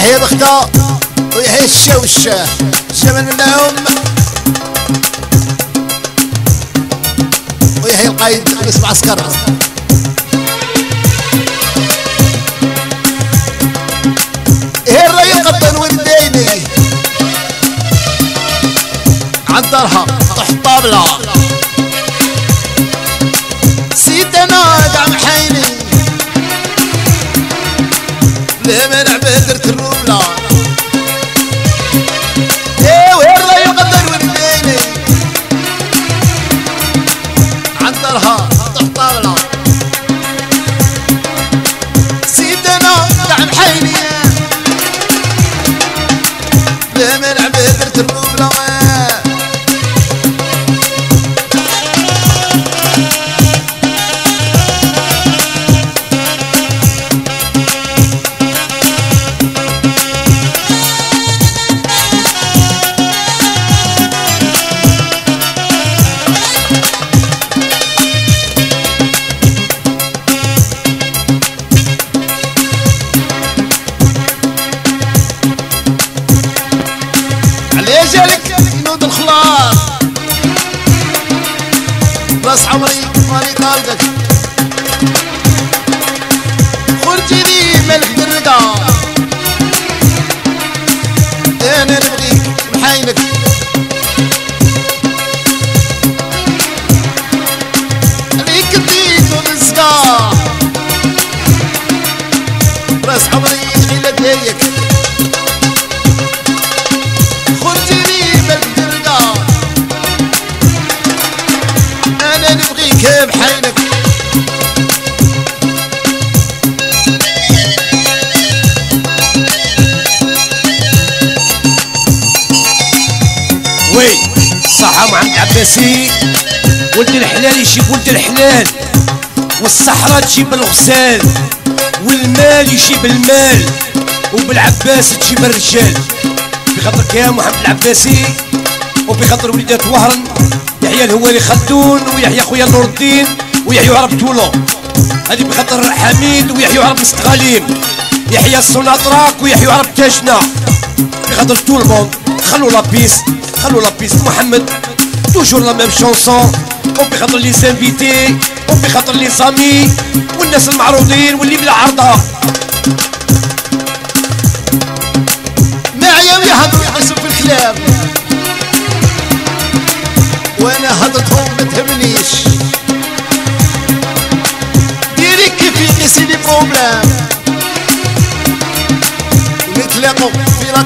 ويحيى بختار. ويحيى الشوش زمن النوم. ويحيى القايد بس معسكر هي قطن والديني. عدرها طح طابلة. سيدنا دعم حيني. لمن عبدرت الرملة إيه وين قطن والديني عدرها طح جالك ينود الخلاص. راس عمري ماني طالقك خرجي لي ملك درقة أنا نبغيك محاينك. عليك الديك ورزقة راس عمري غير دايك صحة محمد عباسي ولد الحلال يجيب ولد الحلال. والصحراء تجيب الغسال. والمال يجيب المال. وبالعباس تجيب الرجال. بخاطرك يا محمد العباسي. وبخاطر وليدات وهرن يحيى الهواري خلدون ويحيى خويا نور الدين ويحيى عرب تولو. هذه بخاطر حميد ويحيى عرب مستغاليم يحيى السوناطراك ويحيى عرب تاجنا. بخاطر الموند خلوا لا بيست خلوا لا بيست محمد toujours la même chanson وبخاطر les invités وبخاطر les amis والناس المعروضين واللي بلا عرضها معايا ويهضروا يحسوا في الكلام وأنا هضرتهم ما تهمنيش. ديري كيف يقيسي les problèmes نتلاقوا في la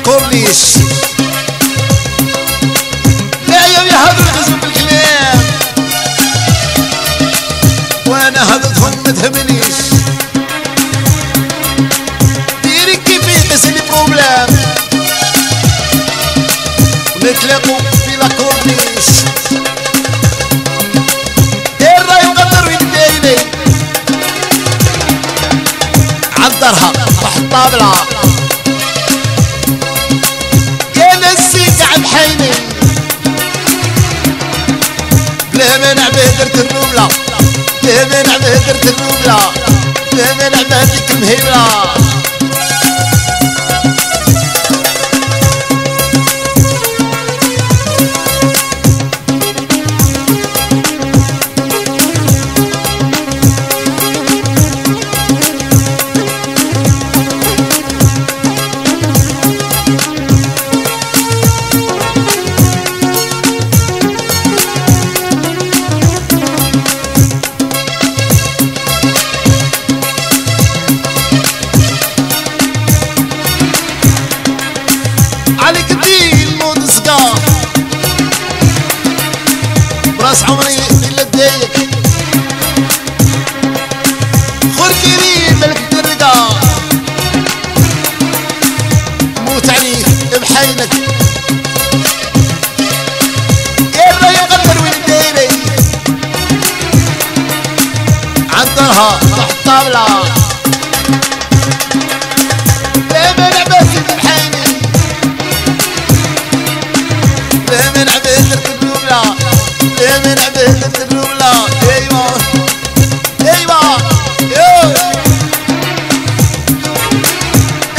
كورنيش معايا ويهضروا يحسوا في الكلام وأنا هضرتهم ما تهمنيش ديري كيف يقيسي لي بروبلام نتلاقوا في لا كورنيش. الراي مقدر وين دايلي عذرها تحت بلا مانع بهدرت الرملة. بلا مانع بهدرت الرملة. بلا مانع بهديك المهيبة عمري إلا دايك خور كريم ملك الدرقة موت عليك بحينك. يا الراي قدر وين دايري عندها تحت طاولة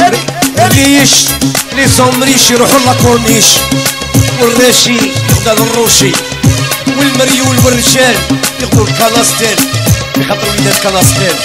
اري الكيش لي زومريش يروحوا لاكورنيش والراشي ياخد الروشي والمريول والرجال ياخدوا الكلاستين بخاطر وليدات كلاستين